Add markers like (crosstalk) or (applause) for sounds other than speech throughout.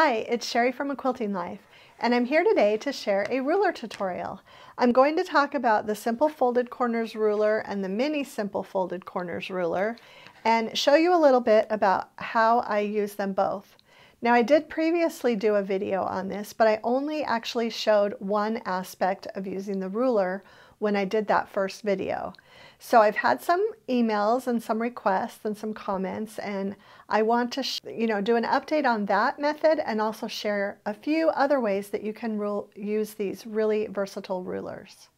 Hi, it's Sherri from A Quilting Life, and I'm here today to share a ruler tutorial. I'm going to talk about the Simple Folded Corners ruler and the Mini Simple Folded Corners ruler and show you a little bit about how I use them both. Now I did previously do a video on this, but I only actually showed one aspect of using the ruler when I did that first video. So I've had some emails and some requests and some comments and I want to you know do an update on that method and also share a few other ways that you can rule, use these really versatile rulers.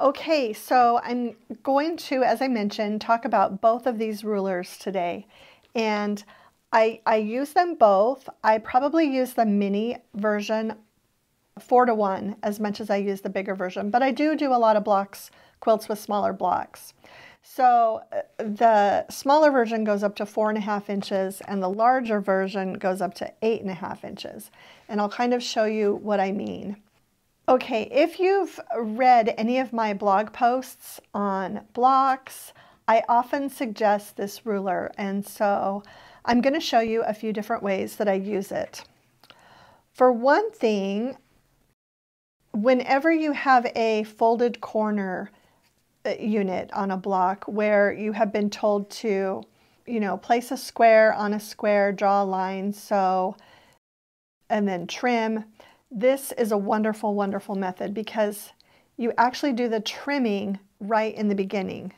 Okay, so I'm going to, as I mentioned, talk about both of these rulers today. And I, I use them both. I probably use the mini version four to one as much as I use the bigger version, but I do do a lot of blocks, quilts with smaller blocks. So uh, the smaller version goes up to four and a half inches and the larger version goes up to eight and a half inches. And I'll kind of show you what I mean. Okay, if you've read any of my blog posts on blocks, I often suggest this ruler. And so I'm going to show you a few different ways that I use it. For one thing, whenever you have a folded corner uh, unit on a block where you have been told to, you know, place a square on a square, draw a line, sew, and then trim, this is a wonderful, wonderful method because you actually do the trimming right in the beginning.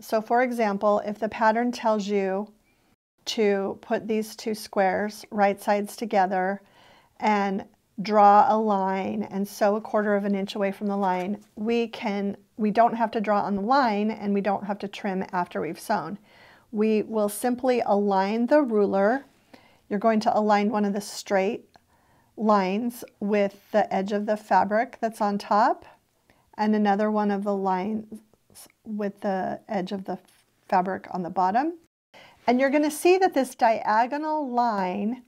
So for example, if the pattern tells you to put these two squares right sides together and draw a line and sew a quarter of an inch away from the line, we can, we don't have to draw on the line and we don't have to trim after we've sewn. We will simply align the ruler. You're going to align one of the straight lines with the edge of the fabric that's on top and another one of the lines with the edge of the fabric on the bottom. And you're going to see that this diagonal line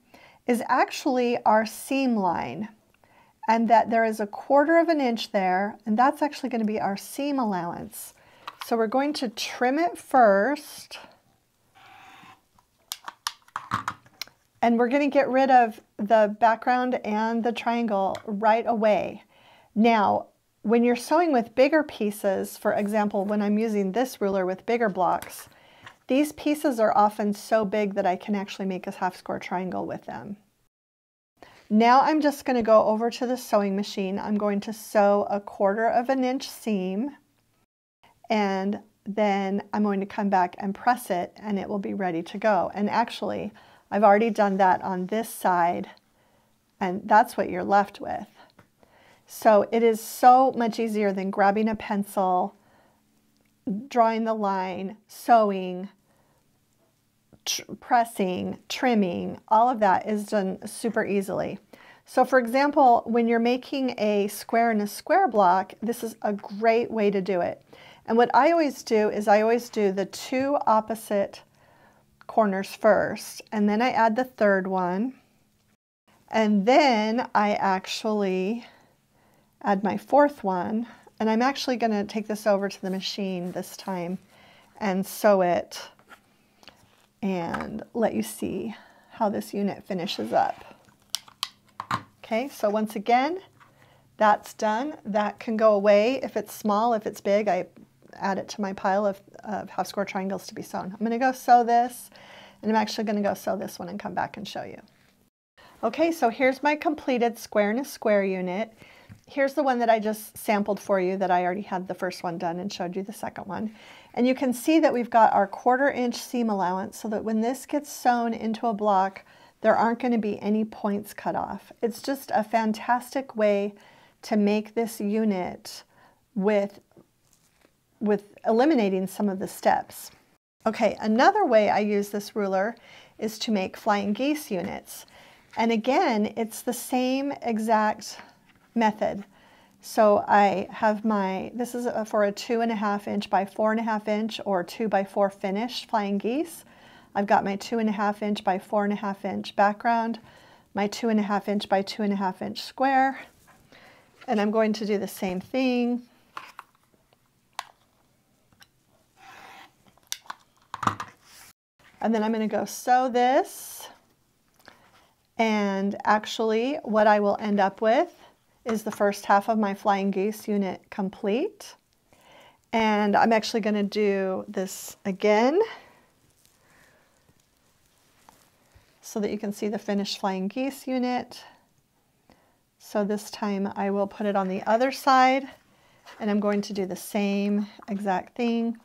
is actually our seam line and that there is a quarter of an inch there and that's actually going to be our seam allowance. So we're going to trim it first and we're going to get rid of the background and the triangle right away. Now when you're sewing with bigger pieces, for example when I'm using this ruler with bigger blocks, these pieces are often so big that I can actually make a half square triangle with them. Now I'm just going to go over to the sewing machine. I'm going to sew a quarter of an inch seam and then I'm going to come back and press it and it will be ready to go. And actually, I've already done that on this side and that's what you're left with. So it is so much easier than grabbing a pencil, drawing the line, sewing, tr pressing, trimming, all of that is done super easily. So for example, when you're making a square in a square block, this is a great way to do it. And what I always do is I always do the two opposite corners first, and then I add the third one, and then I actually add my fourth one, and I'm actually going to take this over to the machine this time and sew it and let you see how this unit finishes up. Okay, so once again, that's done. That can go away if it's small. If it's big, I add it to my pile of, of half square triangles to be sewn. I'm going to go sew this, and I'm actually going to go sew this one and come back and show you. Okay, so here's my completed square in a square unit. Here's the one that I just sampled for you that I already had the first one done and showed you the second one. And you can see that we've got our quarter inch seam allowance so that when this gets sewn into a block, there aren't going to be any points cut off. It's just a fantastic way to make this unit with, with eliminating some of the steps. Okay, another way I use this ruler is to make flying geese units. And again, it's the same exact method. So I have my, this is for a two and a half inch by four and a half inch or two by four finish flying geese. I've got my two and a half inch by four and a half inch background, my two and a half inch by two and a half inch square, and I'm going to do the same thing. And then I'm going to go sew this And actually what I will end up with is the first half of my flying geese unit complete. And I'm actually going to do this again so that you can see the finished flying geese unit. So this time I will put it on the other side and I'm going to do the same exact thing.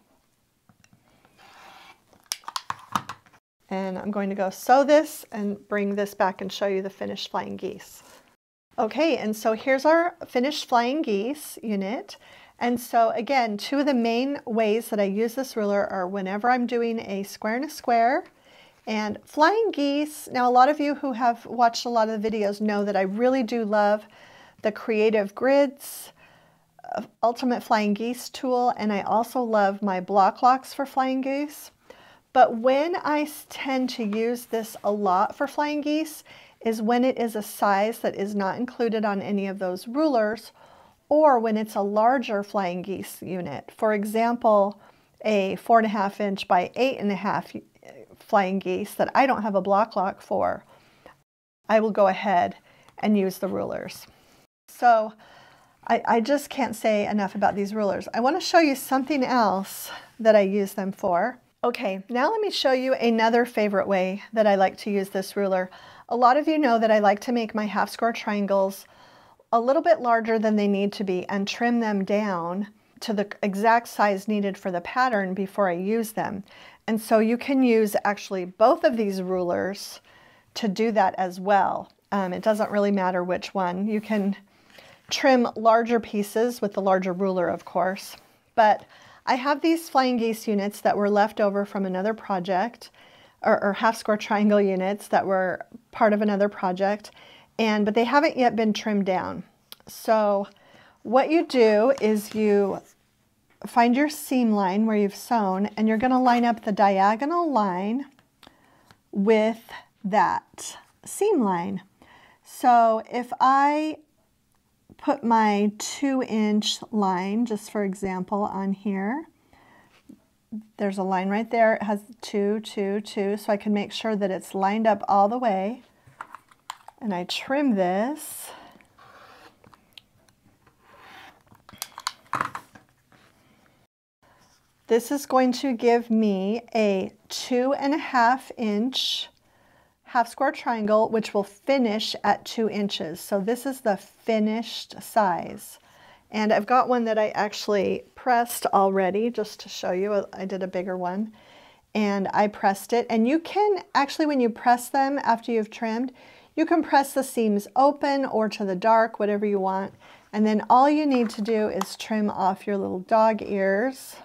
And I'm going to go sew this and bring this back and show you the finished flying geese. Okay, and so here's our finished flying geese unit. And so again, two of the main ways that I use this ruler are whenever I'm doing a square and a square, and flying geese. Now, a lot of you who have watched a lot of the videos know that I really do love the Creative Grids uh, Ultimate Flying Geese tool, and I also love my Bloc Locs for flying geese. But when I tend to use this a lot for flying geese is when it is a size that is not included on any of those rulers or when it's a larger flying geese unit. For example, a four and a half inch by eight and a half flying geese that I don't have a Bloc Loc for, I will go ahead and use the rulers. So I, I just can't say enough about these rulers. I want to show you something else that I use them for. Okay, now let me show you another favorite way that I like to use this ruler. A lot of you know that I like to make my half square triangles a little bit larger than they need to be and trim them down to the exact size needed for the pattern before I use them. And so you can use actually both of these rulers to do that as well. Um, it doesn't really matter which one. You can trim larger pieces with the larger ruler, of course, but I have these flying geese units that were left over from another project or, or half square triangle units that were part of another project and but they haven't yet been trimmed down. So what you do is you find your seam line where you've sewn and you're going to line up the diagonal line with that seam line. So if I put my two inch line, just for example, on here. There's a line right there. It has two, two, two, so I can make sure that it's lined up all the way. And I trim this. This is going to give me a two and a half inch half square triangle, which will finish at two inches. So this is the finished size. And I've got one that I actually pressed already, just to show you. I did a bigger one. And I pressed it. And you can, actually when you press them after you've trimmed, you can press the seams open or to the dark, whatever you want. And then all you need to do is trim off your little dog ears.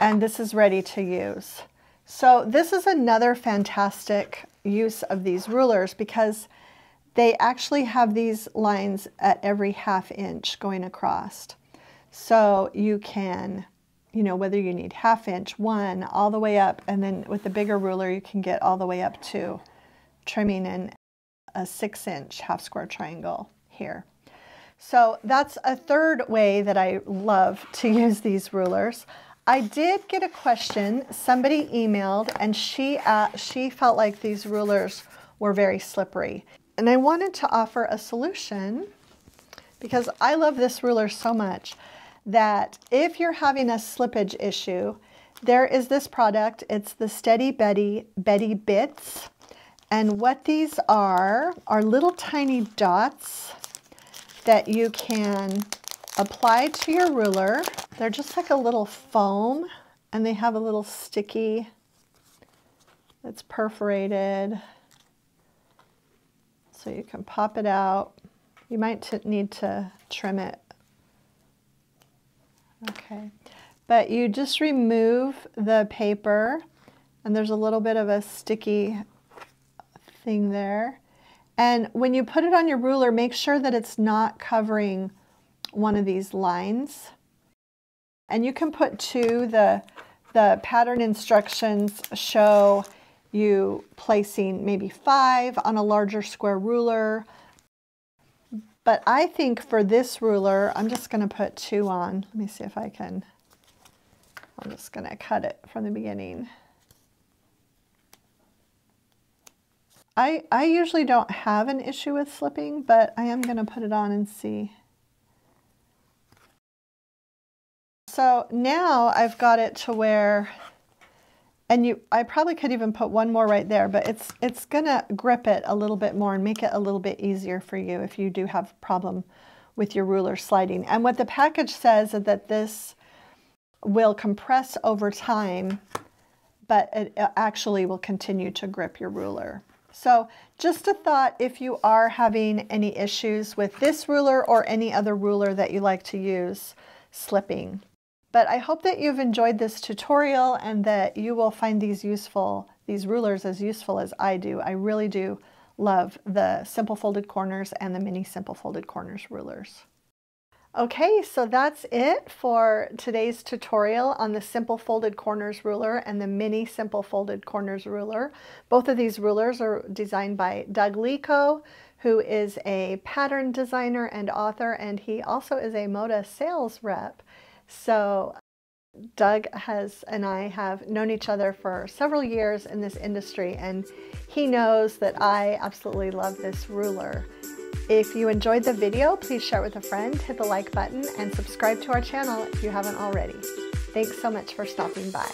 And this is ready to use. So this is another fantastic use of these rulers because they actually have these lines at every half inch going across. So you can, you know, whether you need half inch, one, all the way up, and then with the bigger ruler you can get all the way up to trimming in a six inch half square triangle here. So that's a third way that I love to (laughs) use these rulers. I did get a question. Somebody emailed and she, uh, she felt like these rulers were very slippery. And I wanted to offer a solution because I love this ruler so much that if you're having a slippage issue, there is this product. It's the Steady Betty Betty Bits. And what these are, are little tiny dots that you can apply to your ruler. They're just like a little foam and they have a little sticky that's perforated. So you can pop it out. You might need to trim it. Okay, but you just remove the paper and there's a little bit of a sticky thing there. And when you put it on your ruler, make sure that it's not covering one of these lines. And you can put two, the, the pattern instructions show you placing maybe five on a larger square ruler. But I think for this ruler, I'm just going to put two on. Let me see if I can I'm just going to cut it from the beginning. I, I usually don't have an issue with slipping, but I am going to put it on and see. So now I've got it to where, and you, I probably could even put one more right there, but it's, it's going to grip it a little bit more and make it a little bit easier for you if you do have a problem with your ruler sliding. And what the package says is that this will compress over time, but it actually will continue to grip your ruler. So just a thought if you are having any issues with this ruler or any other ruler that you like to use slipping. But I hope that you've enjoyed this tutorial and that you will find these useful, these rulers as useful as I do. I really do love the simple folded corners and the mini simple folded corners rulers. Okay, so that's it for today's tutorial on the Simple Folded Corners ruler and the Mini Simple Folded Corners ruler. Both of these rulers are designed by Doug Leko, who is a pattern designer and author, and he also is a Moda sales rep. So Doug has and I have known each other for several years in this industry, and he knows that I absolutely love this ruler. If you enjoyed the video, please share it with a friend, hit the like button, and subscribe to our channel if you haven't already. Thanks so much for stopping by.